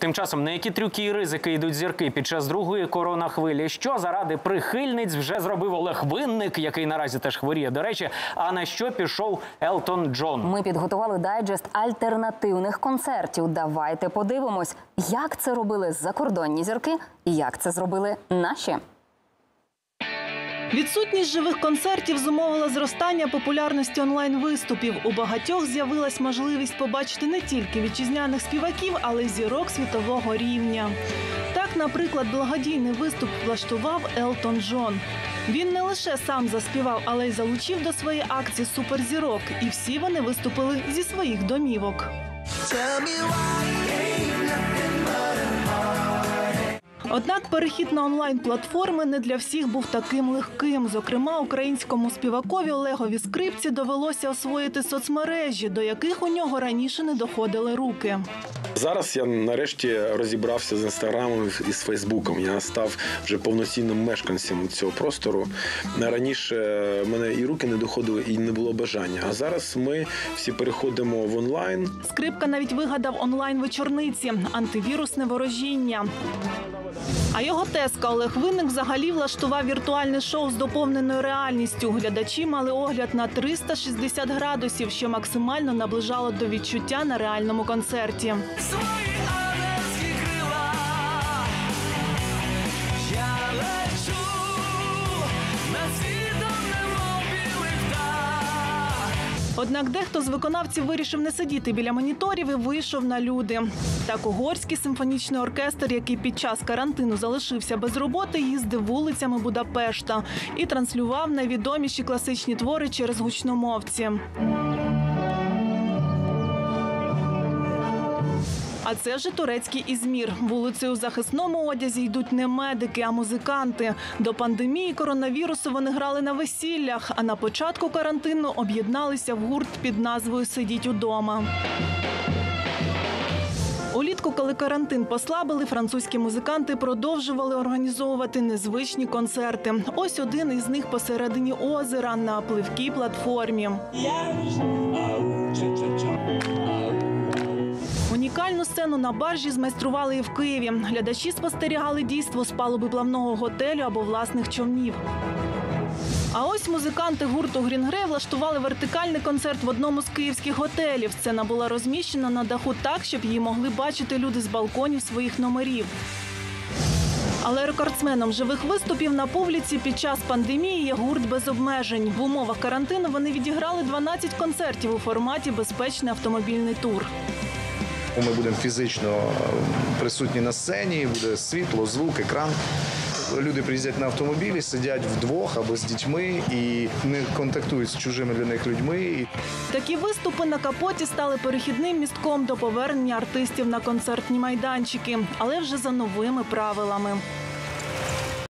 Тим часом, на які трюки і ризики йдуть зірки під час другої коронахвилі? Що заради прихильниць вже зробив Олег Винник, який наразі теж хворіє. До речі, а на що пішов Елтон Джон? Ми підготували дайджест альтернативних концертів. Давайте подивимось, як це робили закордонні зірки і як це зробили наші. Відсутність живих концертів зумовила зростання популярності онлайн-виступів. У багатьох з'явилась можливість побачити не тільки вітчизняних співаків, але й зірок світового рівня. Так, наприклад, благодійний виступ влаштував Елтон Джон. Він не лише сам заспівав, але й залучив до своєї акції суперзірок. І всі вони виступили зі своїх домівок. Однак перехід на онлайн-платформи не для всіх був таким легким. Зокрема, українському співакові Олегові Скрипці довелося освоїти соцмережі, до яких у нього раніше не доходили руки. Зараз я нарешті розібрався з інстаграмом і з Фейсбуком. Я став вже повноцінним мешканцем цього простору. Раніше мене і руки не доходили, і не було бажання. А зараз ми всі переходимо в онлайн. Скрипка навіть вигадав онлайн-вечорниці антивірусне ворожіння. А його тезка Олег Винник взагалі влаштував віртуальне шоу з доповненою реальністю. Глядачі мали огляд на 360 градусів, що максимально наближало до відчуття на реальному концерті. Однак дехто з виконавців вирішив не сидіти біля моніторів і вийшов на люди. Так угорський симфонічний оркестр, який під час карантину залишився без роботи, їздив вулицями Будапешта і транслював найвідоміші класичні твори через гучномовці. А це вже турецький ізмір. Вулицею у захисному одязі йдуть не медики, а музиканти. До пандемії коронавірусу вони грали на весіллях, а на початку карантину об'єдналися в гурт під назвою Сидіть удома. Улітку, коли карантин послабили, французькі музиканти продовжували організовувати незвичні концерти. Ось один із них посередині озера на пливкій платформі. Унікальну сцену на баржі змайстрували і в Києві. Глядачі спостерігали дійство з палуби плавного готелю або власних човнів. А ось музиканти гурту Грінгрей влаштували вертикальний концерт в одному з київських готелів. Сцена була розміщена на даху так, щоб її могли бачити люди з балконів своїх номерів. Але рекордсменом живих виступів на публіці під час пандемії є гурт без обмежень. В умовах карантину вони відіграли 12 концертів у форматі безпечний автомобільний тур. Ми будемо фізично е, присутні на сцені, буде світло, звук, екран. Люди приїздять на автомобілі, сидять вдвох або з дітьми і не контактують з чужими для них людьми. Такі виступи на капоті стали перехідним містком до повернення артистів на концертні майданчики, але вже за новими правилами.